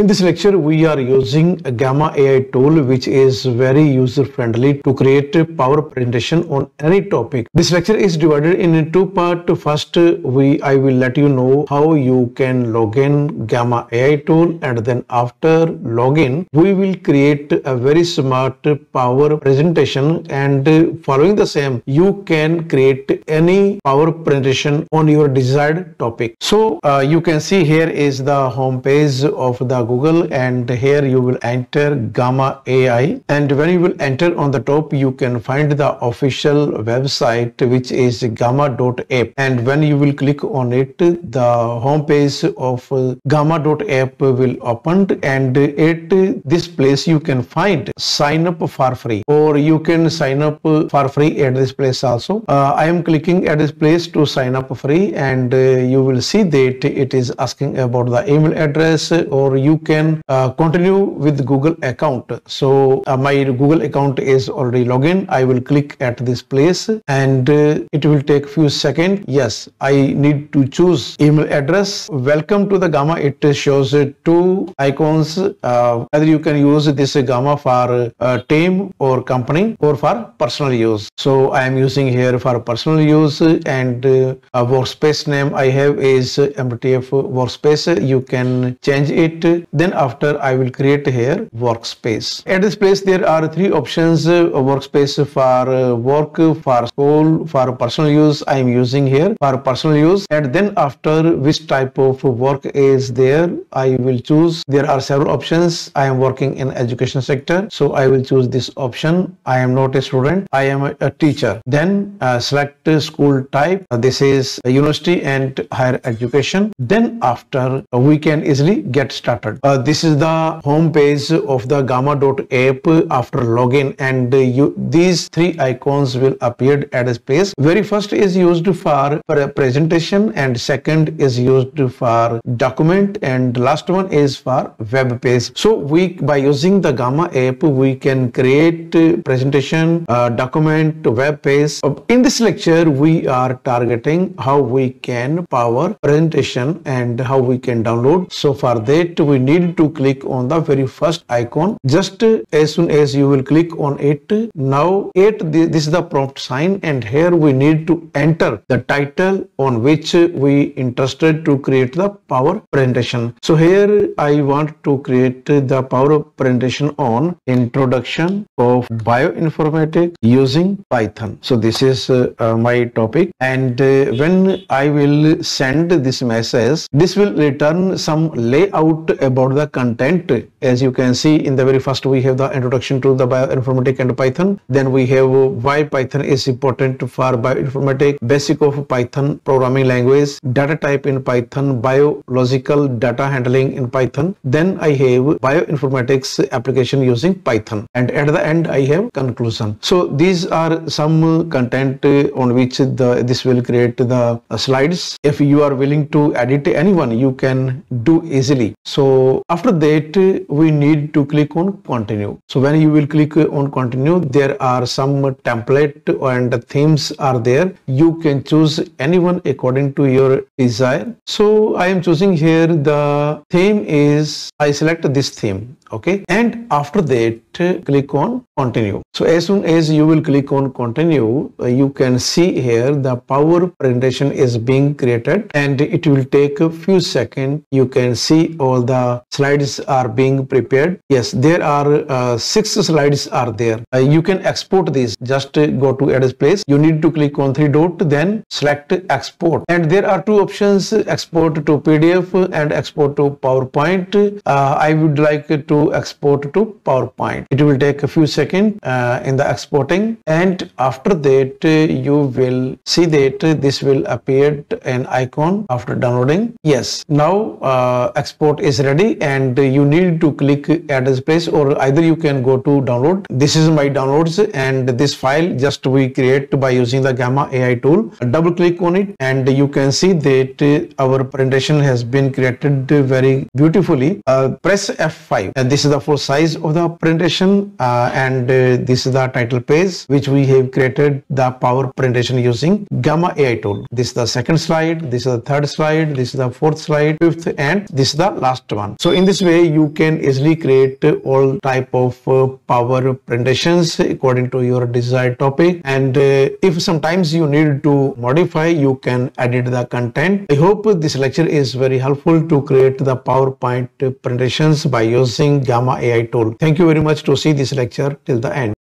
In this lecture, we are using a Gamma AI tool which is very user friendly to create a power presentation on any topic. This lecture is divided in two parts. First, we I will let you know how you can log in Gamma AI tool and then after login, we will create a very smart power presentation and following the same, you can create any power presentation on your desired topic. So uh, you can see here is the home page of the Google and here you will enter Gamma AI and when you will enter on the top you can find the official website which is gamma.app and when you will click on it the home page of gamma.app will open and at this place you can find sign up for free. Or you can sign up for free at this place also. Uh, I am clicking at this place to sign up free and uh, you will see that it is asking about the email address or you can uh, continue with Google account. So uh, my Google account is already login. I will click at this place and uh, it will take few seconds. Yes, I need to choose email address. Welcome to the Gamma. It shows two icons. Uh, either you can use this Gamma for uh, team or company or for personal use. So I am using here for personal use and workspace name I have is MTF workspace. You can change it. Then after I will create here workspace. At this place there are three options uh, workspace for uh, work, for school, for personal use. I am using here for personal use and then after which type of work is there I will choose. There are several options. I am working in education sector so I will choose this option. I am not a student. I am a, a teacher. Then uh, select school type. this is university and higher education. Then after we can easily get started. Uh, this is the home page of the gamma.app after login and you, these three icons will appear at a place. Very first is used for, for a presentation and second is used for document and last one is for web page. So we by using the gamma app we can create presentation, uh, document, web page. In this lecture we are targeting how we can power presentation and how we can download. So for that we need to click on the very first icon. Just as soon as you will click on it now it this is the prompt sign and here we need to enter the title on which we interested to create the power presentation. So here i want to create the power presentation on introduction of bioinformatics using python. So this is uh, my topic. And uh, when i will send this message this will return some layout about the content as you can see in the very first we have the introduction to the bioinformatics and python. Then we have why python is important for bioinformatics basic of python programming language data type in python biological data handling in python. Then i have bioinformatics application using python. And at the end i have conclusion. So these are some content on which the this will create the slides. If you are willing to edit anyone you can do easily. So after that we need to click on continue. So when you will click on continue there are some template and themes are there. You can choose anyone according to your desire. So i am choosing here the theme is i select this theme okay? And after that click on continue. So as soon as you will click on continue uh, you can see here the power presentation is being created and it will take a few seconds. You can see all the slides are being prepared. Yes there are uh, six slides are there. Uh, you can export these. Just go to edit place. You need to click on three dot then select export. And there are two options export to pdf and export to powerpoint. Uh, i would like to export to PowerPoint. It will take a few seconds uh, in the exporting and after that you will see that this will appear an icon after downloading. Yes, now uh, export is ready and you need to click add as place or either you can go to download. This is my downloads and this file just we create by using the Gamma AI tool. Double click on it and you can see that our presentation has been created very beautifully. Uh, press F5 and this is the full size of the presentation uh, and uh, this is the title page which we have created the power presentation using gamma ai tool. This is the second slide this is the third slide this is the fourth slide fifth and this is the last one. So in this way you can easily create all type of uh, power presentations according to your desired topic. And uh, if sometimes you need to modify you can edit the content. I hope this lecture is very helpful to create the powerpoint presentations by gamma ai tool. Thank you very much to see this lecture till the end